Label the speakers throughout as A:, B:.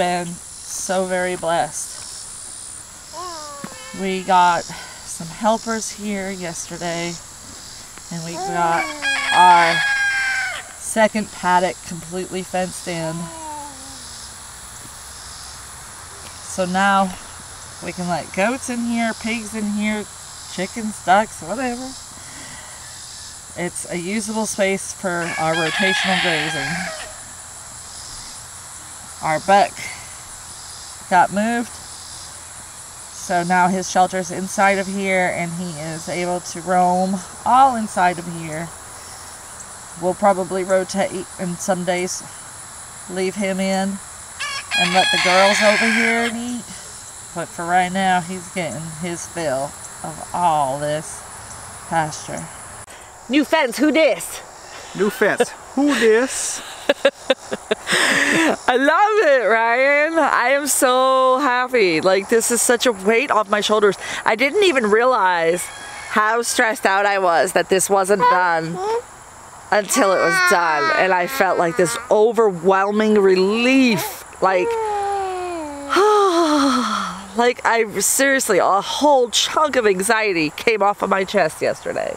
A: been so very blessed. We got some helpers here yesterday, and we got our second paddock completely fenced in. So now we can let goats in here, pigs in here, chickens, ducks, whatever. It's a usable space for our rotational grazing. Our buck got moved. So now his shelter's inside of here and he is able to roam all inside of here. We'll probably rotate and some days leave him in and let the girls over here and eat. But for right now, he's getting his fill of all this pasture. New fence, who this?
B: New fence, who this?
A: I love it, Ryan. I am so happy. Like, this is such a weight off my shoulders. I didn't even realize how stressed out I was that this wasn't done until it was done. And I felt like this overwhelming relief. Like, like I seriously, a whole chunk of anxiety came off of my chest yesterday.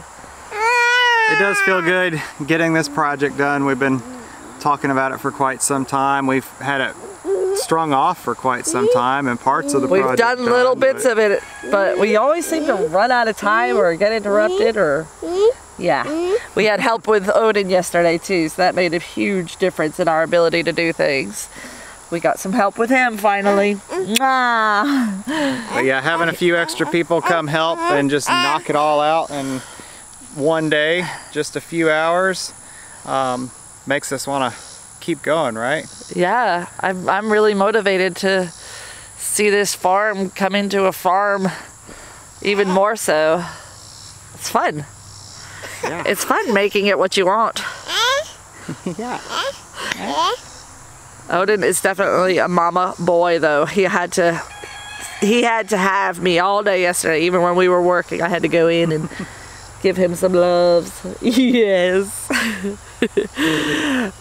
B: It does feel good getting this project done. We've been talking about it for quite some time. We've had it strung off for quite some time and parts of the project.
A: We've done little bits of it, but we always seem to run out of time or get interrupted or yeah. We had help with Odin yesterday too, so that made a huge difference in our ability to do things. We got some help with him finally.
B: But yeah, having a few extra people come help and just knock it all out in one day, just a few hours, um, makes us want to keep going, right?
A: Yeah, I'm, I'm really motivated to see this farm come into a farm even more so. It's fun. Yeah. It's fun making it what you want.
B: yeah.
A: Odin is definitely a mama boy though. He had to he had to have me all day yesterday, even when we were working. I had to go in and give him some loves. Yes.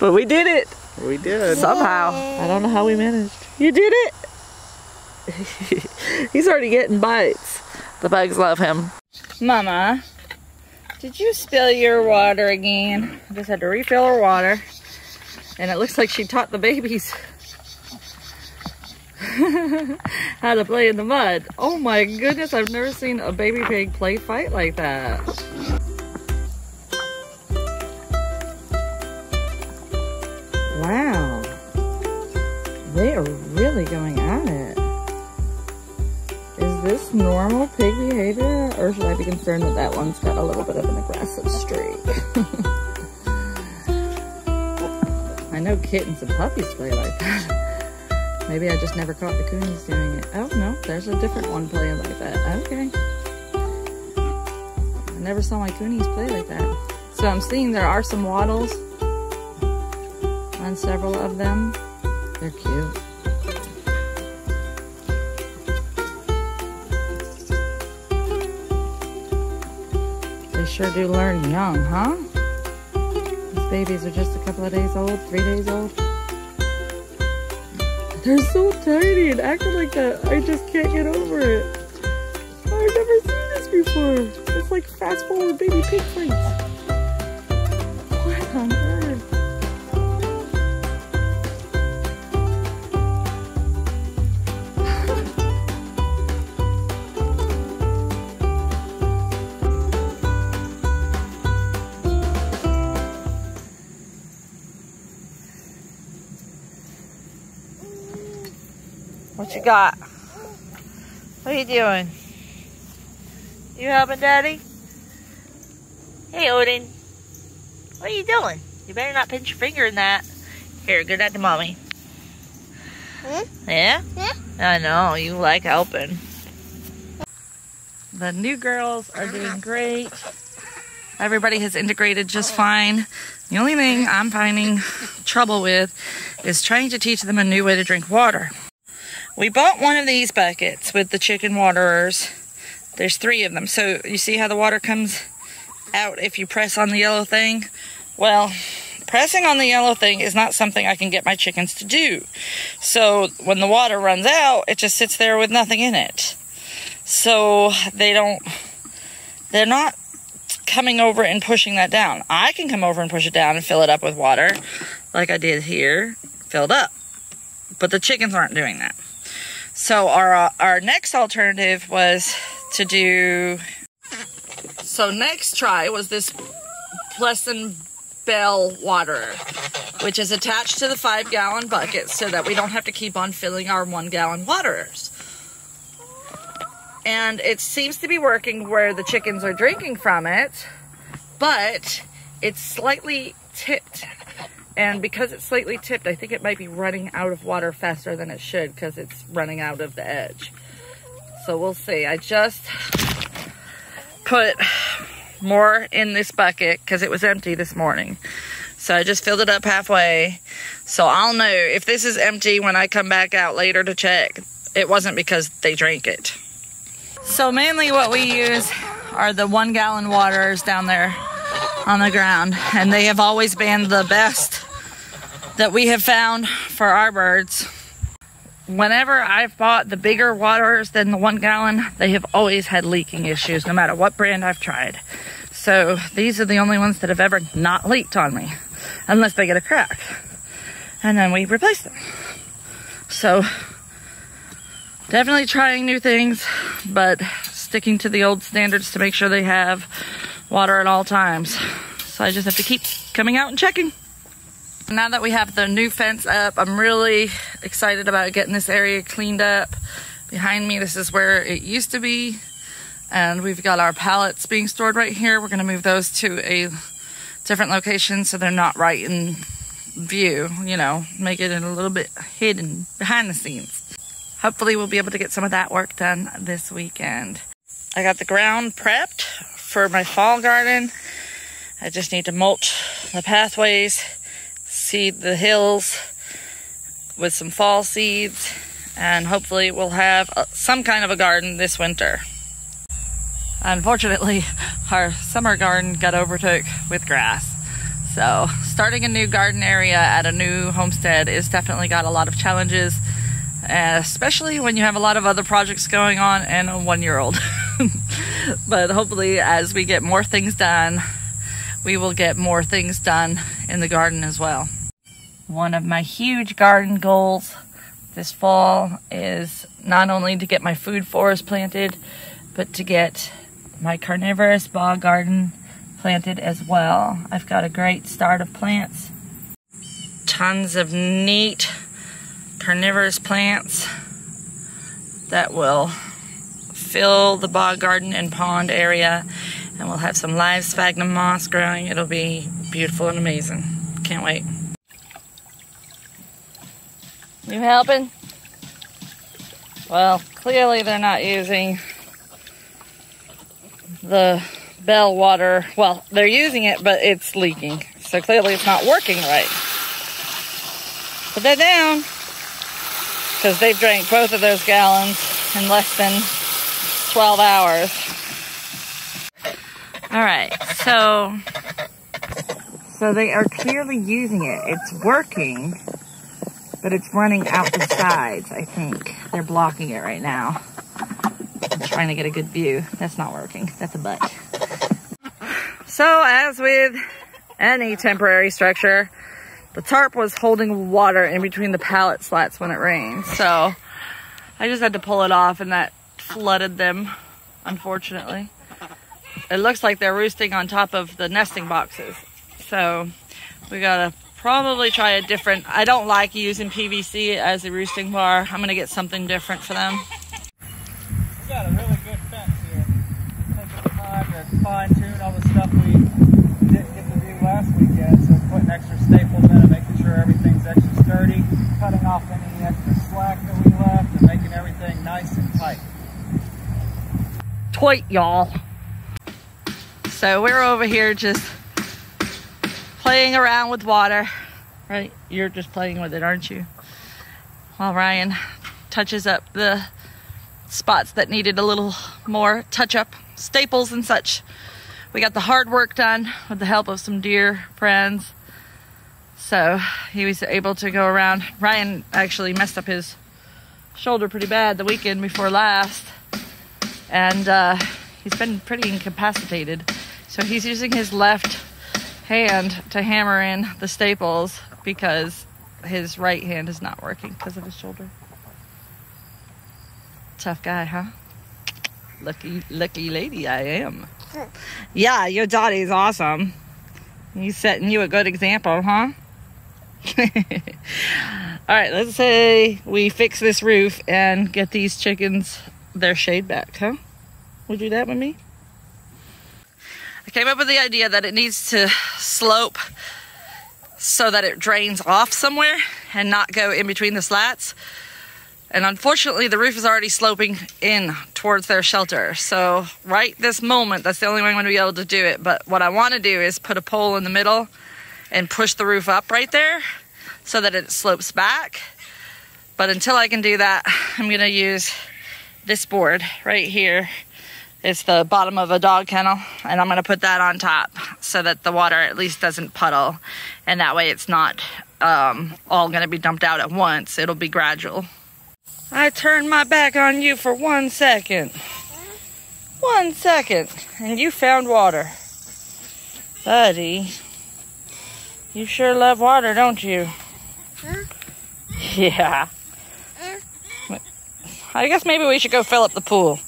A: but we did it.
B: We did.
A: Somehow. I don't know how we managed. You did it. He's already getting bites. The bugs love him. Mama, did you spill your water again? I just had to refill her water. And it looks like she taught the babies how to play in the mud. Oh my goodness, I've never seen a baby pig play fight like that. Wow. They are really going at it. Is this normal pig behavior or should I be concerned that that one's got a little bit of an aggressive streak? I know kittens and puppies play like that. Maybe I just never caught the coonies doing it. Oh no, there's a different one playing like that. Okay. I never saw my coonies play like that. So I'm seeing there are some wattles on several of them. They're cute. They sure do learn young, huh? These babies are just a couple of days old, three days old. They're so tiny and acting like that. I just can't get over it. I've never seen this before. It's like fast forward baby pig fights. What What you got? What are you doing? You helping Daddy? Hey, Odin. What are you doing? You better not pinch your finger in that. Here, give that to Mommy.
C: Hmm?
A: Yeah?
C: Yeah.
A: I know, you like helping. The new girls are doing great. Everybody has integrated just fine. The only thing I'm finding trouble with is trying to teach them a new way to drink water. We bought one of these buckets with the chicken waterers. There's three of them. So you see how the water comes out if you press on the yellow thing? Well, pressing on the yellow thing is not something I can get my chickens to do. So when the water runs out, it just sits there with nothing in it. So they don't, they're not coming over and pushing that down. I can come over and push it down and fill it up with water like I did here, filled up. But the chickens aren't doing that. So our uh, our next alternative was to do so next try was this Plasson Bell water, which is attached to the five gallon bucket so that we don't have to keep on filling our one gallon waters. And it seems to be working where the chickens are drinking from it, but it's slightly tipped. And because it's slightly tipped, I think it might be running out of water faster than it should because it's running out of the edge. So we'll see. I just put more in this bucket because it was empty this morning. So I just filled it up halfway. So I'll know if this is empty when I come back out later to check. It wasn't because they drank it. So mainly what we use are the one gallon waters down there on the ground. And they have always been the best that we have found for our birds. Whenever I've bought the bigger waters than the one gallon, they have always had leaking issues, no matter what brand I've tried. So these are the only ones that have ever not leaked on me, unless they get a crack. And then we replace them. So definitely trying new things, but sticking to the old standards to make sure they have water at all times. So I just have to keep coming out and checking. Now that we have the new fence up, I'm really excited about getting this area cleaned up. Behind me, this is where it used to be. And we've got our pallets being stored right here. We're gonna move those to a different location so they're not right in view, you know, make it a little bit hidden behind the scenes. Hopefully we'll be able to get some of that work done this weekend. I got the ground prepped for my fall garden. I just need to mulch the pathways, seed the hills with some fall seeds, and hopefully we'll have uh, some kind of a garden this winter. Unfortunately, our summer garden got overtook with grass. So, starting a new garden area at a new homestead is definitely got a lot of challenges, especially when you have a lot of other projects going on and a one year old. but hopefully, as we get more things done, we will get more things done in the garden as well. One of my huge garden goals this fall is not only to get my food forest planted, but to get my carnivorous bog garden planted as well. I've got a great start of plants. Tons of neat carnivorous plants that will fill the bog garden and pond area and we'll have some live sphagnum moss growing. It'll be beautiful and amazing. Can't wait. You helping? Well, clearly they're not using the bell water. Well, they're using it, but it's leaking. So clearly it's not working right. Put that down. Because they've drank both of those gallons in less than 12 hours. All right, so so they are clearly using it. It's working, but it's running out the sides, I think. They're blocking it right now. I'm trying to get a good view. That's not working. That's a butt. So as with any temporary structure, the tarp was holding water in between the pallet slats when it rained. So I just had to pull it off and that flooded them, unfortunately it looks like they're roosting on top of the nesting boxes. So we gotta probably try a different, I don't like using PVC as a roosting bar. I'm gonna get something different for them.
B: We got a really good fence here. Taking the time to fine tune all the stuff we didn't get to do last weekend. So putting extra staples in and making sure everything's extra sturdy, cutting off any extra slack that we left and making everything nice and tight.
A: Tight, y'all. So we're over here just playing around with water. Right? You're just playing with it, aren't you? While Ryan touches up the spots that needed a little more touch up, staples and such. We got the hard work done with the help of some dear friends. So he was able to go around. Ryan actually messed up his shoulder pretty bad the weekend before last. And uh, he's been pretty incapacitated. So he's using his left hand to hammer in the staples because his right hand is not working because of his shoulder. Tough guy, huh? Lucky, lucky lady I am. Yeah, your daddy's awesome. He's setting you a good example, huh? All right, let's say we fix this roof and get these chickens their shade back, huh? Would you do that with me? I came up with the idea that it needs to slope so that it drains off somewhere and not go in between the slats. And unfortunately, the roof is already sloping in towards their shelter. So, right this moment, that's the only way I'm going to be able to do it. But what I want to do is put a pole in the middle and push the roof up right there so that it slopes back. But until I can do that, I'm going to use this board right here. It's the bottom of a dog kennel, and I'm going to put that on top so that the water at least doesn't puddle. And that way it's not um, all going to be dumped out at once, it'll be gradual. I turned my back on you for one second. One second. And you found water. Buddy. You sure love water, don't you? Yeah. I guess maybe we should go fill up the pool.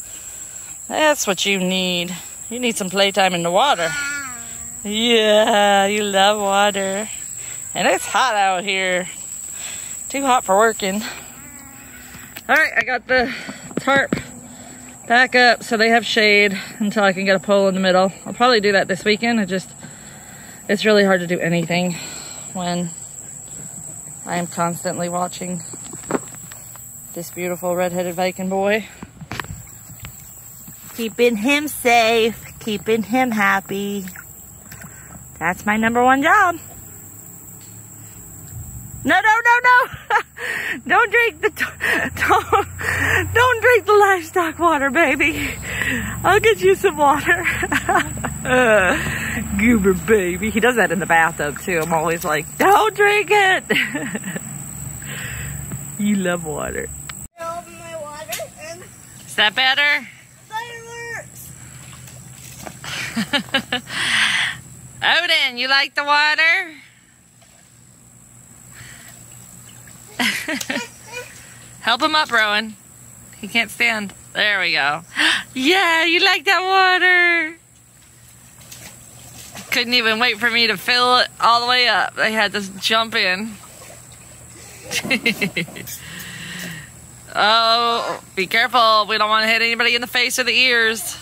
A: That's what you need. You need some playtime in the water. Yeah, you love water. And it's hot out here. Too hot for working. All right, I got the tarp back up so they have shade until I can get a pole in the middle. I'll probably do that this weekend. It just, it's really hard to do anything when I am constantly watching this beautiful red-headed Viking boy. Keeping him safe, keeping him happy. That's my number one job. No, no, no, no. don't drink the, don't, don't drink the livestock water, baby. I'll get you some water. uh, goober baby. He does that in the bathtub too. I'm always like, don't drink it. you love water.
C: water
A: Is that better? Odin, you like the water? Help him up, Rowan. He can't stand. There we go. Yeah, you like that water? Couldn't even wait for me to fill it all the way up. They had to jump in. oh, be careful. We don't want to hit anybody in the face or the ears.